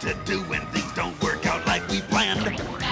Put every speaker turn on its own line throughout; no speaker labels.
to do when things don't work out like we planned.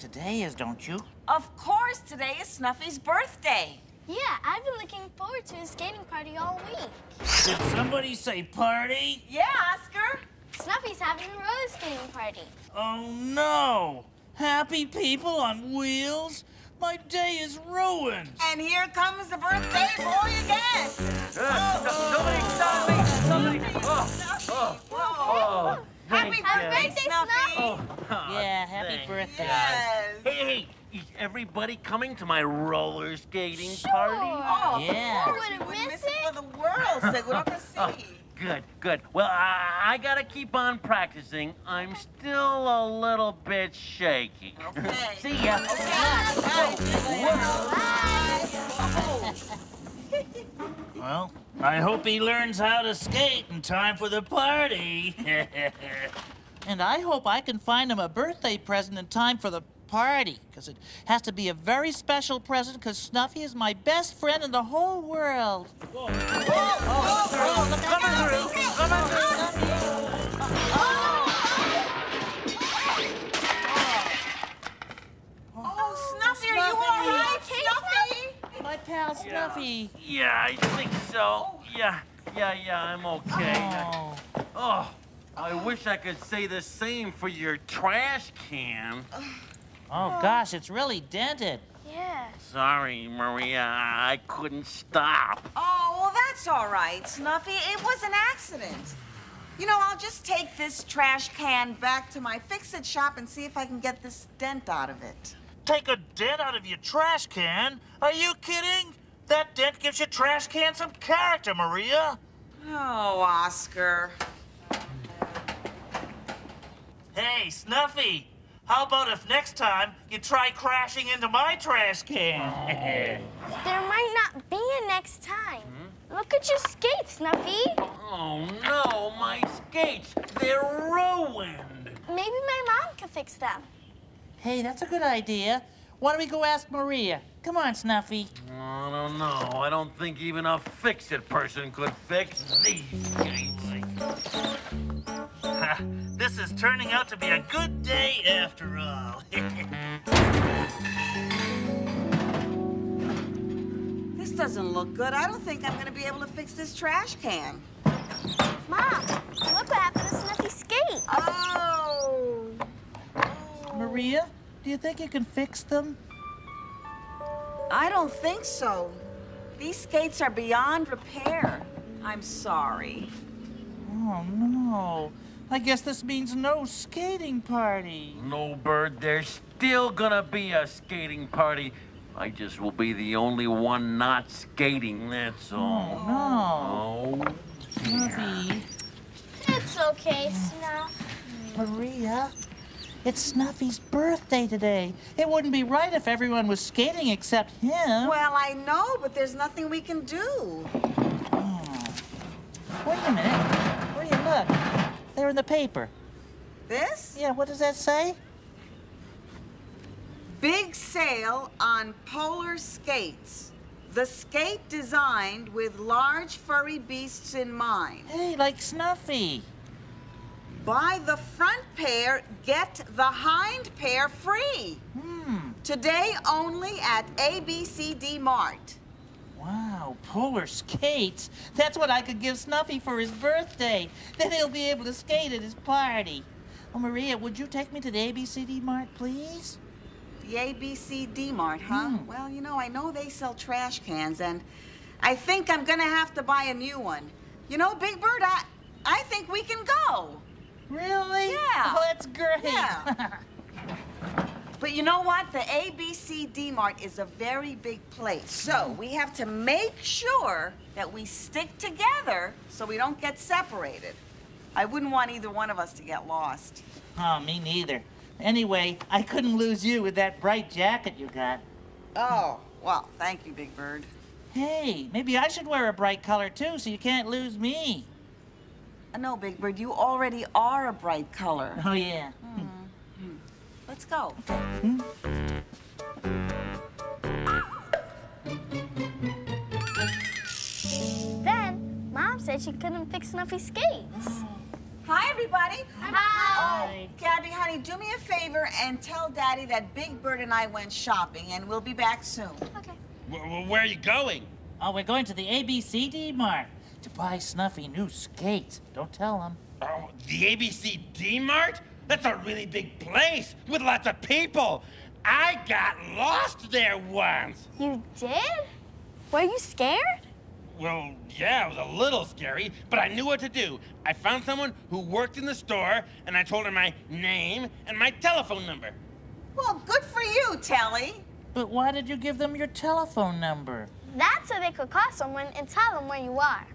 Today is, don't you?
Of course, today is Snuffy's birthday.
Yeah, I've been looking forward to his skating party all week.
Did somebody say party?
Yeah, Oscar.
Snuffy's having a roller skating party.
Oh no! Happy people on wheels? My day is ruined.
And here comes the birthday boy again.
Uh, somebody stop me! Somebody! Oh, oh, oh.
Happy
Thank
birthday. Snuffy.
Oh,
Yeah, happy
thanks.
birthday.
Yes.
Hey, hey, is everybody coming to my roller skating party?
Oh,
Yeah.
of course,
Wouldn't
we wouldn't
miss
miss it for the world. Seguro que
Oh,
sí.
good, good. Well, I, I gotta keep on practicing. I'm still a little bit shaky.
Okay.
See ya. Okay. Bye.
Well, I hope he learns how to skate in time for the party. and I hope I can find him a birthday present in time for the party, because it has to be a very special present, because Snuffy is my best friend in the whole world.
Oh, Snuffy, are you all right? Snuffy?
My pal Snuffy.
Yeah, I think so. Yeah, yeah, yeah, I'm okay.
Oh.
Oh, I wish I could say the same for your trash can.
Oh, oh, gosh, it's really dented.
Yeah.
Sorry, Maria, I couldn't stop.
Oh, well, that's all right, Snuffy. It was an accident. You know, I'll just take this trash can back to my fix-it shop and see if I can get this dent out of it.
Take a dent out of your trash can? Are you kidding? That dent gives your trash can some character, Maria.
Oh, Oscar.
Hey, Snuffy, how about if next time you try crashing into my trash can?
There might not be a next time. Hmm? Look at your skates, Snuffy.
Oh no, my skates, they're ruined.
Maybe my mom can fix them.
hey, that's a good idea. Why don't we go ask Maria? Come on, Snuffy.
I don't know. I don't think even a fix-it person could fix these skates.
Ha, this is turning out to be a good day after all.
This doesn't look good. I don't think I'm going to be able to fix this trash can.
Mom, look what happened to Snuffy's skate.
Oh.
Maria, do you think you can fix them?
I don't think so. These skates are beyond repair. I'm sorry.
Oh, no. I guess this means no skating party.
No, Bird, there's still gonna be a skating party. I just will be the only one not skating, that's oh, all.
No.
Oh,
Snuffy.
It's okay, Snuff.
Maria, it's Snuffy's birthday today. It wouldn't be right if everyone was skating except him.
Well, I know, but there's nothing we can do. Oh.
Wait a minute. Where do you look? They're in the paper.
This?
Yeah, what does that say?
Big sale on polar skates. The skate designed with large furry beasts in mind.
Hey, like Snuffy.
Buy the front pair, get the hind pair free.
Hmm.
Today only at ABCD Mart.
Wow, polar skates. That's what I could give Snuffy for his birthday. Then he'll be able to skate at his party. Oh, Maria, would you take me to the ABCD Mart, please?
The ABCD Mart, huh?
Hmm.
Well, you know, I know they sell trash cans, and I think I'm gonna have to buy a new one. You know, Big Bird, I, I think we can go.
Really?
Yeah.
Oh, that's great.
Yeah. But you know what? The ABCD Mart is a very big place. So we have to make sure that we stick together so we don't get separated. I wouldn't want either one of us to get lost.
oh, me neither. Anyway, I couldn't lose you with that bright jacket you got.
Oh, well, thank you, Big Bird.
Hey, maybe I should wear a bright color too so you can't lose me.
Uh, No, Big Bird, you already are a bright color.
Oh, yeah.
Let's go.
Then, Mom said she couldn't fix Snuffy's skates.
Hi, everybody.
Hi.
Oh, Gabby, honey, do me a favor and tell Daddy that Big Bird and I went shopping, and we'll be back soon.
Okay.
Where, where are you going?
Oh, we're going to the ABCD Mart to buy Snuffy new skates. Don't tell him.
Oh, the ABC D Mart? That's a really big place with lots of people. I got lost there once.
You did? Were you scared?
Well, yeah, it was a little scary, but I knew what to do. I found someone who worked in the store, and I told her my name and my telephone number.
Well, good for you, Telly.
But why did you give them your telephone number?
That's so they could call someone and tell them where you are.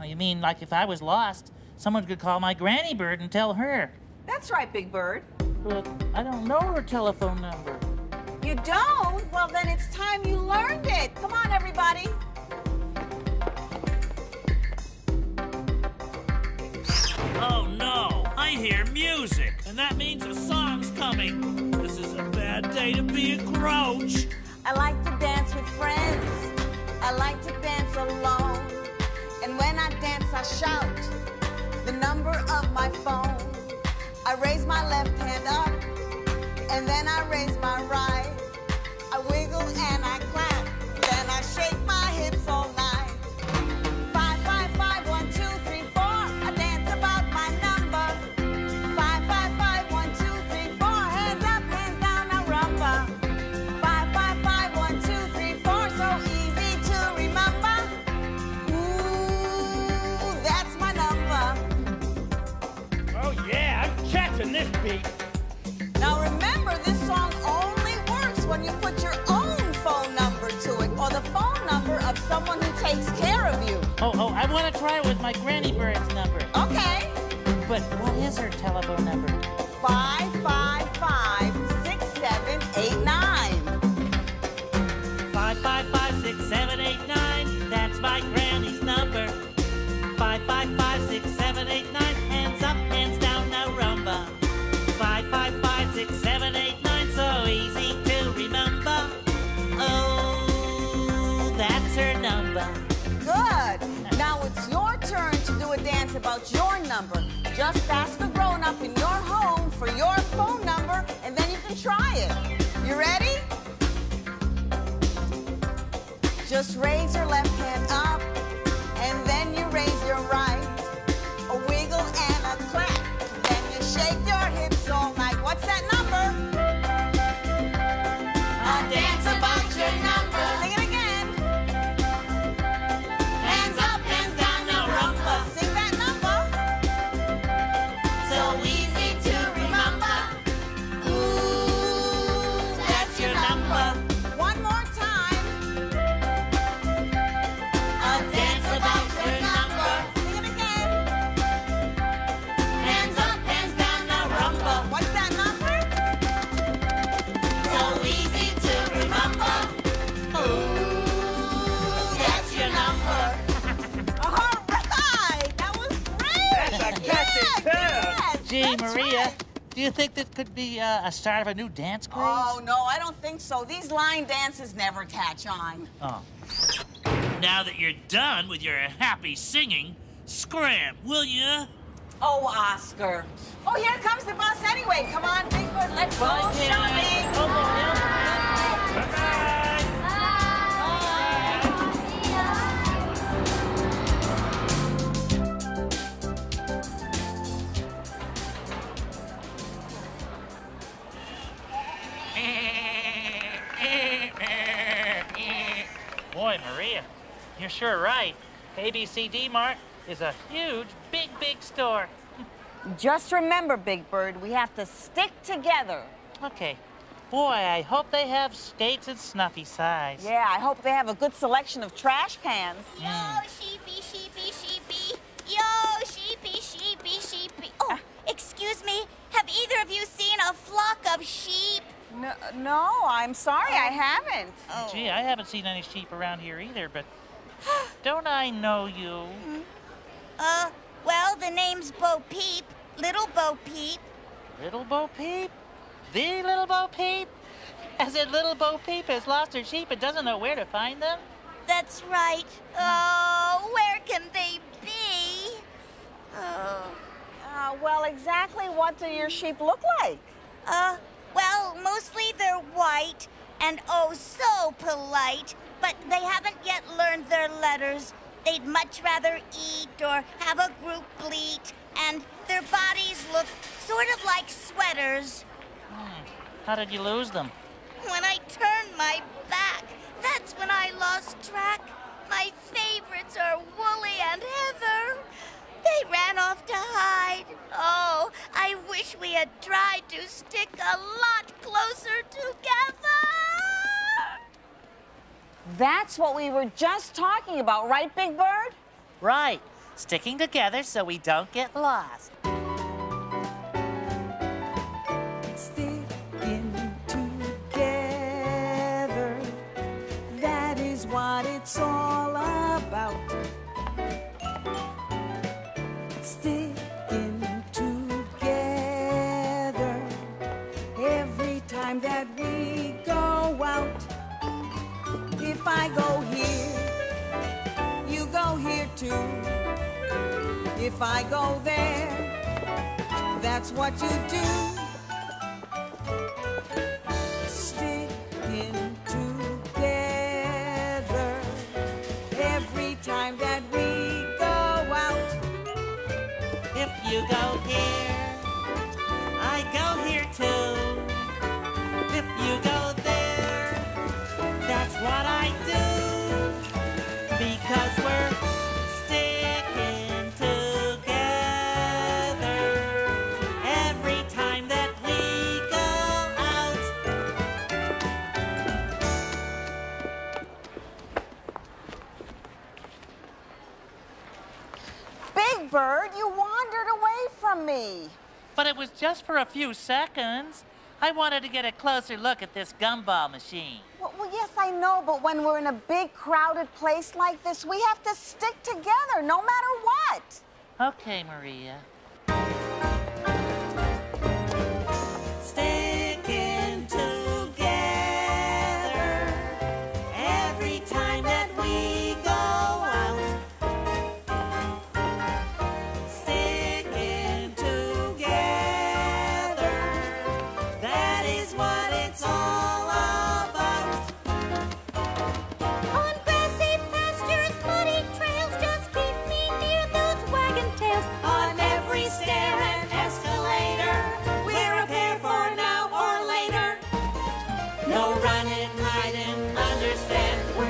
Oh, you mean like if I was lost, someone could call my granny bird and tell her?
That's right, Big Bird.
But I don't know her telephone number.
You don't? Well, then it's time you learned it. Come on, everybody.
Oh no, I hear music, and that means a song's coming. This is a bad day to be a grouch.
I like to dance with friends. I like to dance alone. And when I dance, I shout the number of my phone. I raise my left hand up, and then I raise my right. Takes care of you.
Oh, oh, I want to try it with my granny bird's number.
Okay.
But what is her telephone number?
Five, five, five, Just ask a grown up in your home for your phone number, and then you can try it. You ready? Just raise your left yes, that's
Maria,
right.
do you think this could be uh, a start of a new dance craze?
Oh no, I don't think so. These line dances never catch on.
Oh.
Now that you're done with your happy singing, scram, will you?
Oh, Oscar. Oh, here comes the bus anyway. Come on, Big Bird, let's go
Bye, Kid.
shopping.
Boy, Maria, you're sure right. ABCD Mart is a huge, big, big store.
Just remember, Big Bird, we have to stick together.
Okay. Boy, I hope they have skates and snuffy size.
Yeah, I hope they have a good selection of trash cans. Hmm.
Yo, sheepy, sheepy, sheepy. Yo, sheepy, sheepy, sheepy. Oh, ah. excuse me. Have either of you seen a flock of sheep?
No, no I'm sorry, I haven't.
Oh.
Gee, I haven't seen any sheep around here either, but don't I know you?
Uh, well, the name's Bo Peep. Little Bo Peep.
Little Bo Peep? The Little Bo Peep? As in Little Bo Peep has lost her sheep and doesn't know where to find them?
That's right. Oh, where can they be? Oh.
Uh, well, exactly what do your sheep look like?
Uh, well, mostly they're white and oh so polite, but they haven't yet learned their letters. They'd much rather eat or have a group bleat, and their bodies look sort of like sweaters. Hmm.
How did you lose them?
When I turned my back, that's when I lost track. My favorites are Wooly and Heather. They ran off to hide. Oh, I wish we had tried to stick a lot closer together.
That's what we were just talking about, right, Big Bird?
Right. Sticking together so we don't get lost.
Time that we go out. If I go here, you go here too. If I go there, that's what you do. Sticking together every time that we go out.
If you go here, I go
Bird, you wandered away from me.
But it was just for a few seconds. I wanted to get a closer look at this gumball machine.
Well, well, yes, I know, but when we're in a big, crowded place like this, we have to stick together no matter what.
Okay, Maria. stand, we're